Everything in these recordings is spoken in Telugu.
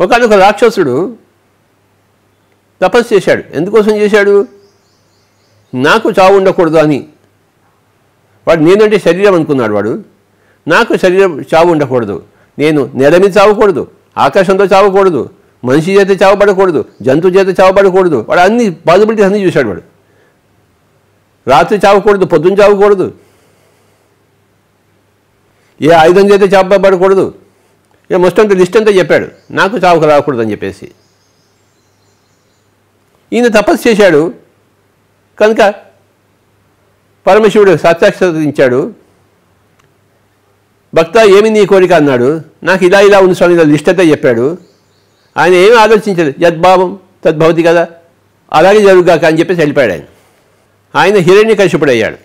ఒకనొక రాక్షసుడు తపస్సు చేశాడు. ఎందుకోసం చేశాడు? నాకు చావు ఉండకూడదు అని. వాడు నేనంటే శరీరం అనుకున్నాడు వాడు. నాకు శరీరం చావు ఉండకూడదు. నేను నేల మీద చావకూడదు. ఆకాశంతో చావకూడదు. మనిషి చేత చావబడకూడదు. జంతు చేత చావబడకూడదు. వాడు అన్ని పాజిబిలిటీస్ అన్నీ చూశాడు వాడు. రాత్రి చావకూడదు పొద్దున్న చావకూడదు. ఏ ఆయుధం చేత చావబడకూడదు ఇక మొత్తం లిస్ట్ అంతా చెప్పాడు. నాకు చావుకు రాకూడదు అని చెప్పేసి. ఈయన తపస్సు చేశాడు. కనుక పరమశివుడు సత్యాక్షించాడు భక్త ఏమి నీ కోరిక అన్నాడు. నాకు ఇలా ఇలా ఉంది స్వామి ఇలా లిస్ట్ అంతా చెప్పాడు. ఆయన ఏమి ఆలోచించలేదు. యద్భావం తద్భవతి కదా. అలాగే జరుగుగాక అని చెప్పేసి వెళ్ళిపోయాడు ఆయన. ఆయన హిరణ్య కశ్యపుడు అయ్యాడు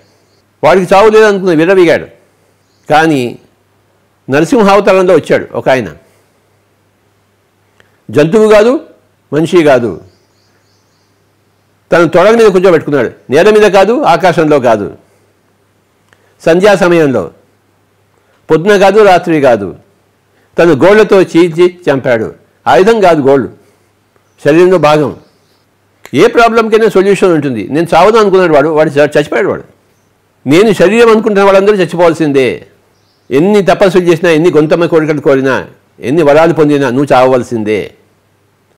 వాడికి చావు లేదనుకున్న విరవిగాడు కానీ నరసింహావతారంలో వచ్చాడు ఒక ఆయన. జంతువు కాదు మనిషి కాదు. తన తొడగ మీద కూర్చోబెట్టుకున్నాడు. నేల మీద కాదు ఆకాశంలో కాదు. సంధ్యా సమయంలో. పొద్దున కాదు రాత్రి కాదు. తను గోళ్ళతో చీల్చి చంపాడు. ఆయుధం కాదు గోళ్ళు. శరీరంలో భాగం. ఏ ప్రాబ్లంకైనా సొల్యూషన్ ఉంటుంది. నేను చావదాం అనుకున్నాడు వాడు వాడు చచ్చిపోయాడు వాడు. నేను శరీరం అనుకుంటున్న వాళ్ళందరూ చచ్చిపోవాల్సిందే. ఎన్ని తపస్సులు చేసినా ఎన్ని గొంతమ్మ కోరికలు కోరినా ఎన్ని వరాలు పొందినా నువ్వు చావవలసిందే.